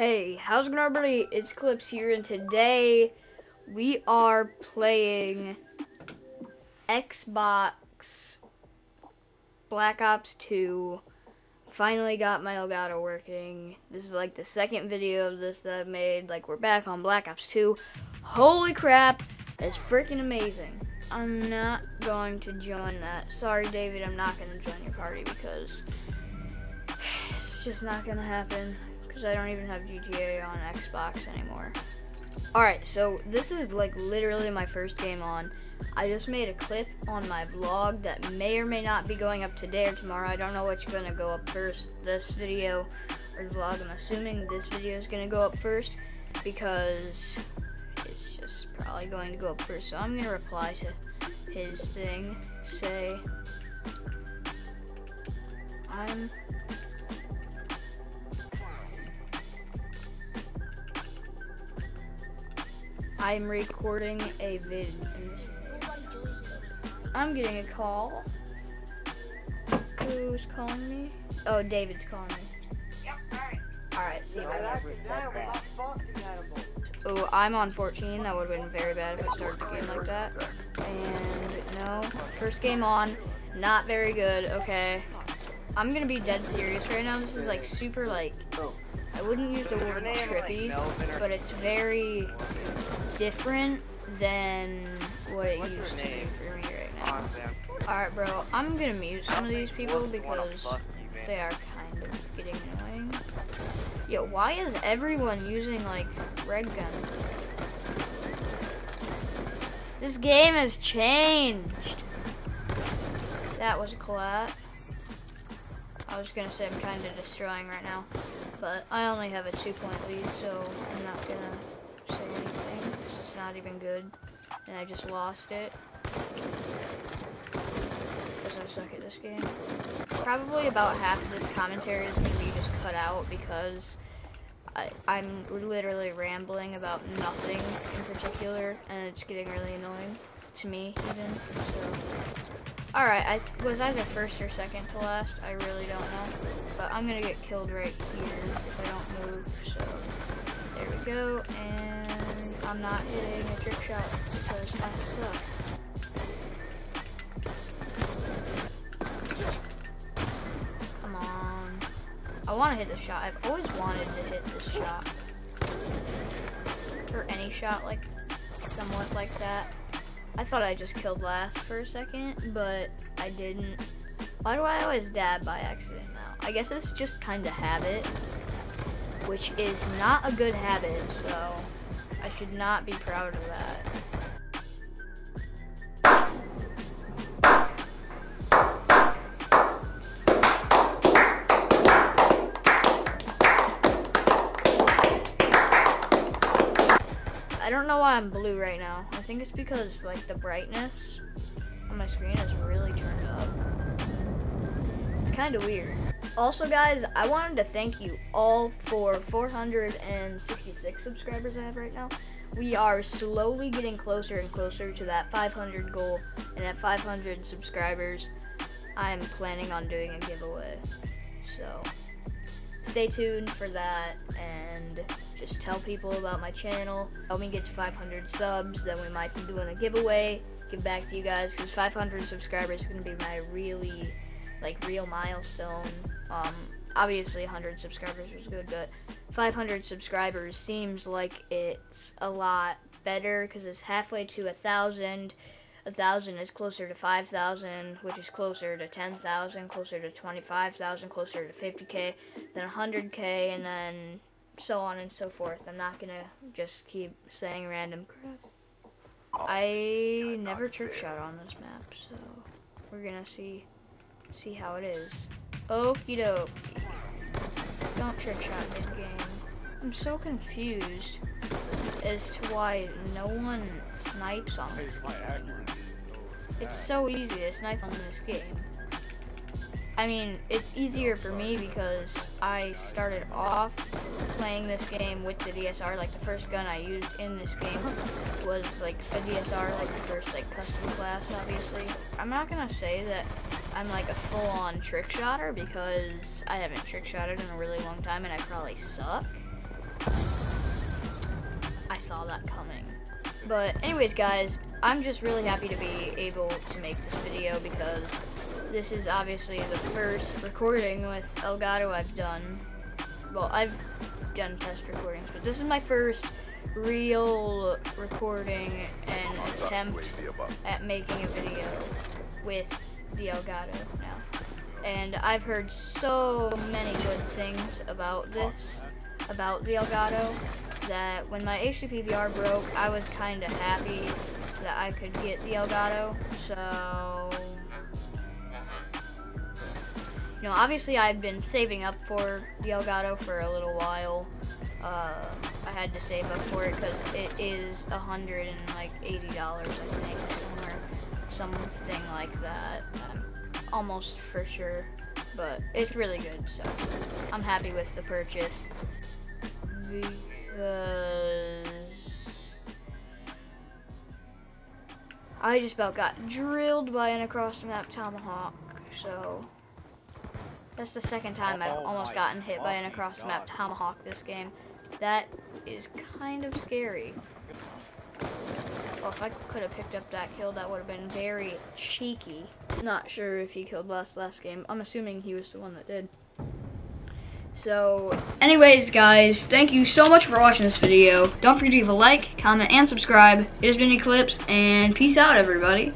Hey, how's it going everybody? It's Clips here and today we are playing Xbox Black Ops 2. Finally got my Elgato working. This is like the second video of this that I've made. Like we're back on Black Ops 2. Holy crap, it's freaking amazing. I'm not going to join that. Sorry David, I'm not going to join your party because it's just not going to happen because I don't even have GTA on Xbox anymore. Alright, so this is like literally my first game on. I just made a clip on my vlog that may or may not be going up today or tomorrow. I don't know is going to go up first, this video or vlog. I'm assuming this video is going to go up first because it's just probably going to go up first. So I'm going to reply to his thing, say, I'm I'm recording a vid. I'm getting a call. Who's calling me? Oh, David's calling me. Alright, see you Oh, I'm on 14. That would have been very bad if I started the game like that. And no, first game on, not very good. Okay, I'm gonna be dead serious right now. This is like super like I wouldn't use the word trippy, but it's very different than what it used to be for me right now. Alright, bro, I'm gonna mute some of these people because they are kind of getting annoying. Yo, why is everyone using, like, red guns? This game has changed. That was a collab. I was gonna say I'm kind of destroying right now, but I only have a two point lead, so I'm not gonna say anything, it's not even good, and I just lost it, because I suck at this game. Probably about half of this commentary is gonna be just cut out, because I, I'm literally rambling about nothing in particular, and it's getting really annoying to me, even, so... Alright, I was either first or second to last. I really don't know. But I'm going to get killed right here if I don't move. So, there we go. I'm not hitting a trick shot because I suck. Come on. I want to hit the shot. I've always wanted to hit this shot. Or any shot like somewhat like that. I thought I just killed last for a second, but I didn't. Why do I always dab by accident now? I guess it's just kind of habit, which is not a good habit, so I should not be proud of that. I don't know why I'm blue right now. I think it's because like the brightness on my screen is really turned up. It's kind of weird. Also guys, I wanted to thank you all for 466 subscribers I have right now. We are slowly getting closer and closer to that 500 goal and at 500 subscribers, I'm planning on doing a giveaway. So stay tuned for that and just tell people about my channel. Help me get to 500 subs, then we might be doing a giveaway. Give back to you guys because 500 subscribers is gonna be my really, like, real milestone. Um, obviously 100 subscribers was good, but 500 subscribers seems like it's a lot better because it's halfway to a thousand a thousand is closer to 5,000, which is closer to 10,000, closer to 25,000, closer to 50k, then 100k, and then so on and so forth. I'm not gonna just keep saying random crap. I never trick shot on this map, so we're gonna see see how it is. Okie dokie. Don't trick shot mid game. I'm so confused as to why no one snipes on this game. It's so easy to snipe on this game. I mean, it's easier for me because I started off playing this game with the DSR. Like, the first gun I used in this game was, like, a DSR, like, the first, like, custom class, obviously. I'm not gonna say that I'm, like, a full-on trick shotter because I haven't trick shotted in a really long time and I probably suck. I saw that coming. But anyways, guys, I'm just really happy to be able to make this video because this is obviously the first recording with Elgato I've done. Well, I've done test recordings, but this is my first real recording and attempt at making a video with the Elgato now. And I've heard so many good things about this, about the Elgato, that when my HD PVR broke, I was kind of happy that I could get the Elgato. So, you know, obviously I've been saving up for the Elgato for a little while. Uh, I had to save up for it because it is a hundred and like eighty dollars, I think, somewhere, something like that. I'm almost for sure, but it's really good, so I'm happy with the purchase because I just about got drilled by an across the map tomahawk, so that's the second time I've oh almost gotten hit by an across the map tomahawk this game. That is kind of scary. Well, if I could have picked up that kill, that would have been very cheeky. Not sure if he killed last last game. I'm assuming he was the one that did. So, anyways, guys, thank you so much for watching this video. Don't forget to leave a like, comment, and subscribe. It has been Eclipzz, and peace out, everybody.